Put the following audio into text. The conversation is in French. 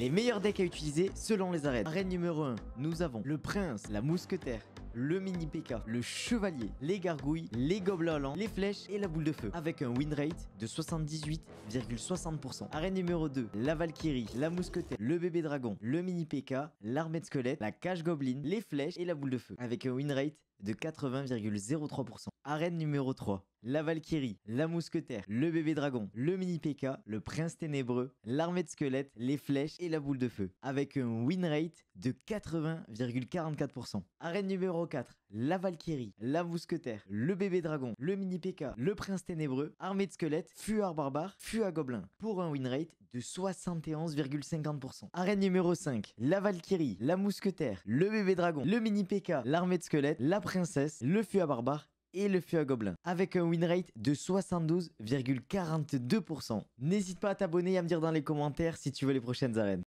Les meilleurs decks à utiliser selon les arènes. Arène numéro 1, nous avons le prince, la mousquetaire, le mini PK, le chevalier, les gargouilles, les gobelins lents, les flèches et la boule de feu. Avec un win rate de 78,60%. Arène numéro 2, la valkyrie, la mousquetaire, le bébé dragon, le mini PK, l'armée de squelette, la cage goblin, les flèches et la boule de feu. Avec un win rate de 80,03%. Arène numéro 3. La Valkyrie, la Mousquetaire, le bébé dragon, le mini PK, le prince ténébreux, l'armée de squelettes, les flèches et la boule de feu. Avec un win rate de 80,44%. Arène numéro 4. La Valkyrie, la Mousquetaire, le bébé dragon, le mini PK, le prince ténébreux, armée de squelettes, fuyard barbare, à gobelin. Pour un win rate de 71,50%. Arène numéro 5. La Valkyrie, la Mousquetaire, le bébé dragon, le mini PK, l'armée de squelettes, la princesse, le à barbare et le feu à gobelin avec un win rate de 72,42%. N'hésite pas à t'abonner et à me dire dans les commentaires si tu veux les prochaines arènes.